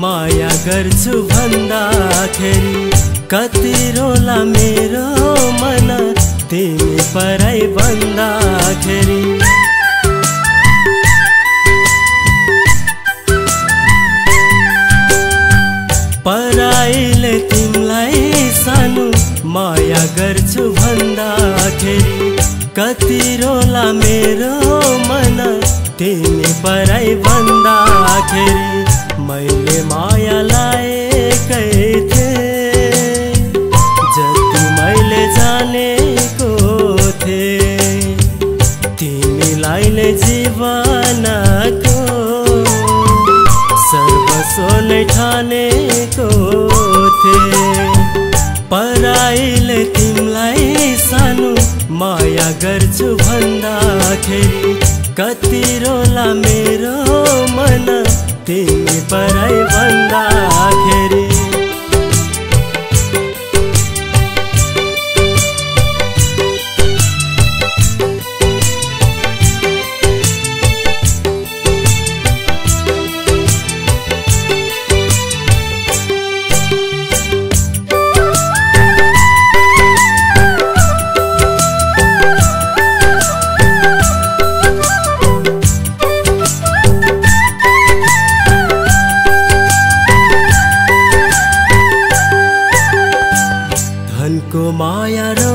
माया गर्छु भन्दाखेरि कति रोला मेरो मन तिमी पराई भन्दाखेरि। पराईले तिमीलाई सानो माया गर्छु भन्दाखेरि कति रोला मेरो मन तिमी पराई भन्दाखेरि मैले माया लाएकै थिएँ जति मैले जानेको थिएँ तिमीलाई नै जीवनको सर्वस्व नै ठानेको थिएँ पराईले तिमीलाई सानो माया गर्छु भन्दाखेरि कति रोला मेरो मन तिमी पराई भन्दाखेरि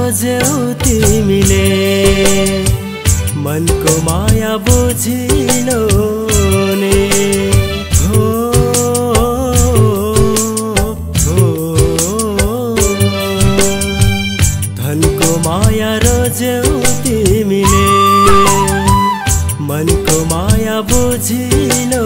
रोज्यौ तिमीले मनको माया हो। धनको माया रोज्यौ तिमीले मनको माया बुझिनौ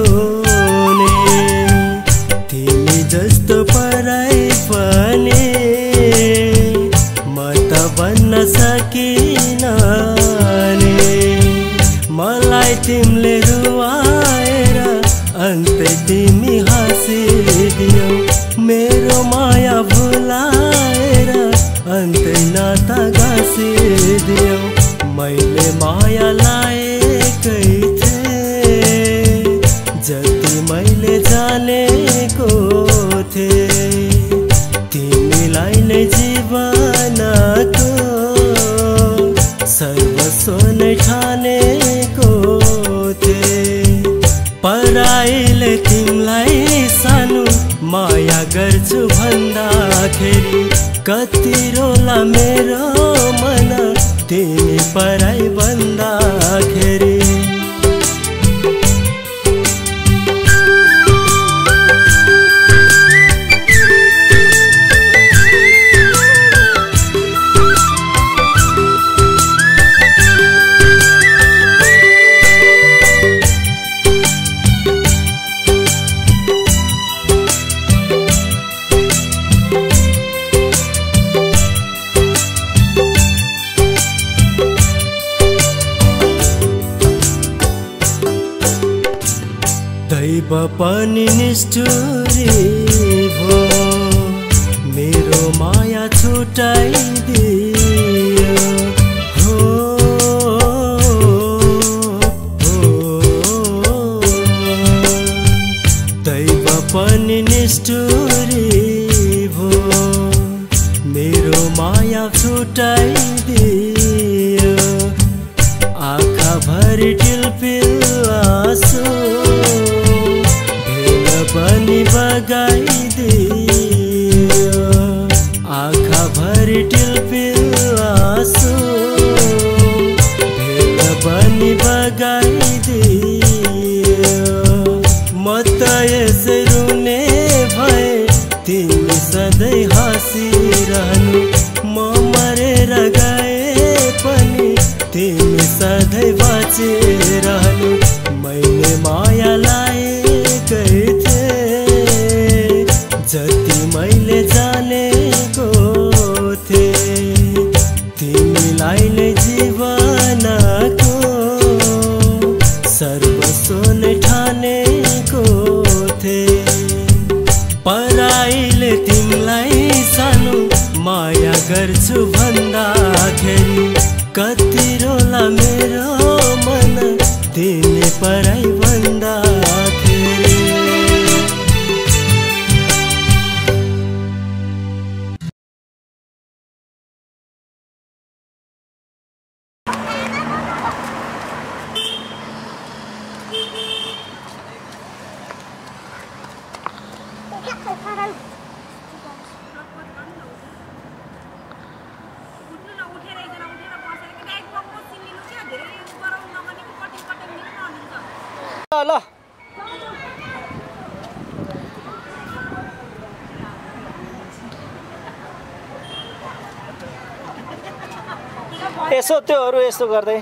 मलाई तिमीले रुवाएर अन्तै तिमी हाँसिदियौ। मेरो माया भुलाएर अन्तै नाता गाँसिदियौ मैले माया लाएकै थिएँ जति मैले जानेको थिएँ। तिमीलाई नै जीवनको सर्वस्व नै ठानेको तिमीलाई सानो माया गर्छु भन्दाखेरि कति रोला मेरो मन तिमी पराई भन्दाखेरि। पनि निष्ठुरी भो। मेरो माया छुटाइदियो। हो, हो। दैव पनि निष्ठुरी भो। मेरो माया छुटाइदियो। तिमी सधैँ सधैँ बाँचिरहनु मैले माया गर्छु भन्दाखेरि ल। यसो त्योहरू यसो गर्दै।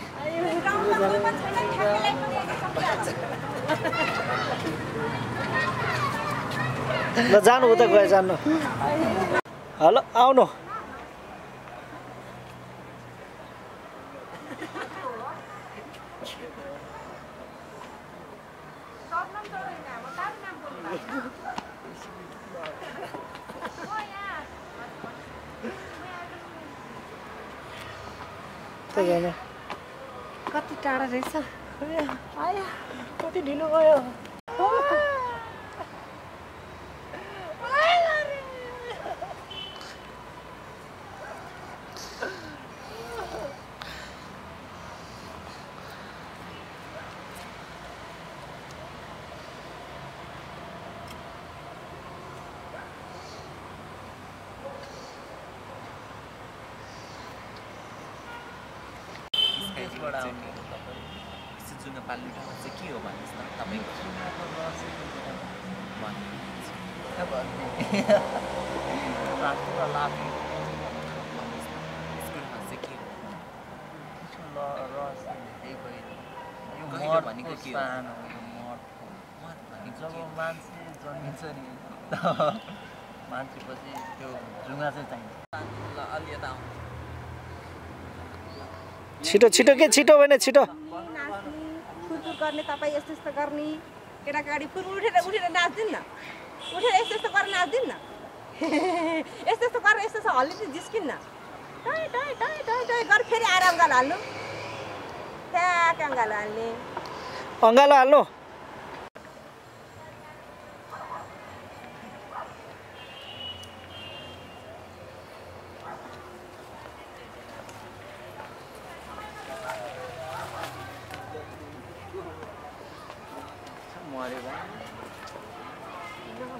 ल जानु उता गयो जानु। हेलो आउनु। कति टाढा रहेछ आयो कति ढिलो गयो आउने पाल्ने ठाउँमा चाहिँ के हो भन्नुहोस् न तपाईँको यसको ठाउँ चाहिँ के हो? भनेको के हो? जब हो? मान्छे जन्मिन्छ नि मान्छेपछि त्यो जुङ्गा चाहिँ चाहिन्छ। अलि यता आउनु छिटो छिटो के छिटो भने छिटो यस्तो यस्तो गरेर फेरि अङ्गालो हाल्नु मऱ्यो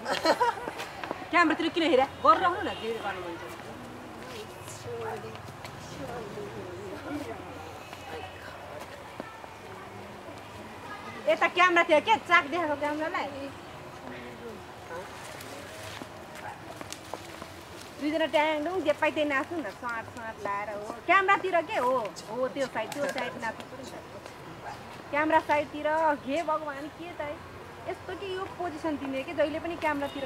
क्यामेरातिर किन हेरे? गरिरहनु न जे गर्नु मन यता क्यामेरा थियो के? चाक देखाएको क्यामेरालाई? दुईजना ट्याङडुङ जे पाइ त्यही नाच्नु न साँट साँट लाएर हो। क्यामेरातिर के हो? हो त्यो साइड त्यो साइड नाच्नु। क्यामेरा साइडतिर घे भगवान् के त यस्तो कि यो पोजिसन दिने कि जहिले पनि क्यामेरातिर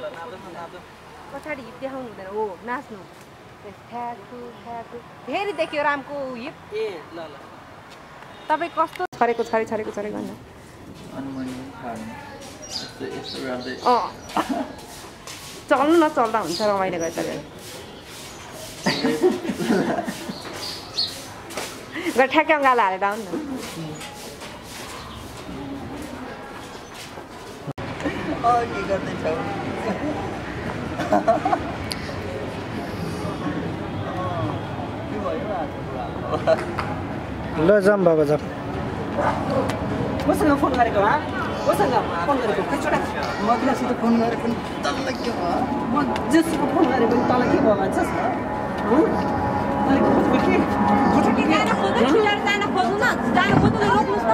पछाडि हिप देखाउनु हुँदैन। हो नाच्नु। ठ्याकु ठ्याकु फेरि देख्यो रामको हिप। ए ल ल। तपाईँ कस्तो? छरेको छरे छरेको छरे गर्नु अनि मैले छाड्नु यस्तो यस्तो गर्दै। अँ। चल्नु न चल्दा हुन्छ रमाइलो गएर ठ्याक्कै अँगालो हालेर आउनु। न गर्दैछौ ल जाऊँ बाबा जाऊँ। मसँग फोन गरेको मसँग फोन गरेको मधुरासित फोन गरेको पनि तँलाई के भयो? म जेसित फोन गरेको पनि तँलाई के भयो? भन्छस् न हँ? तँलाई के भयो? के? छुट्टी जान खोज्नु छिटो जान खोज्नु न जान खोज्नु रोक्नुहोस् त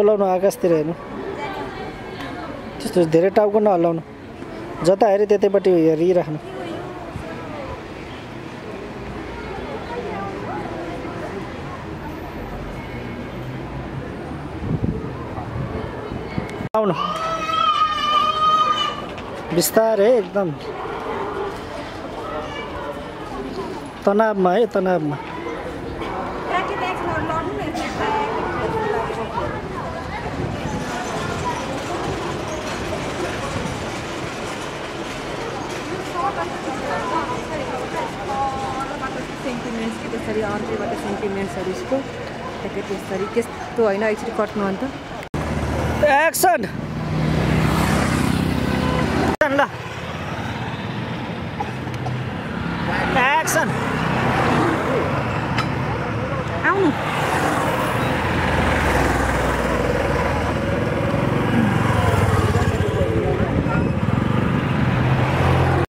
टोलाउनु आकाशतिर हेर्नु। त्यस्तो धेरै टाउको नहल्लाउनु। जता हेऱ्यो त्यतैपट्टि हेरिराख्नु। आउनु। बिस्तारै एकदम। तनावमा है तनावमा। सेन्टिमेन्ट्स कि त्यसरी अन्त्यबाट सेन्टिमेन्ट एन्ड सर स्कुल ठ्याक्कै त्यसरी त्यस्तो होइन एकचोटि कट्नु अन्त एक्सन ल एक्सन आउनु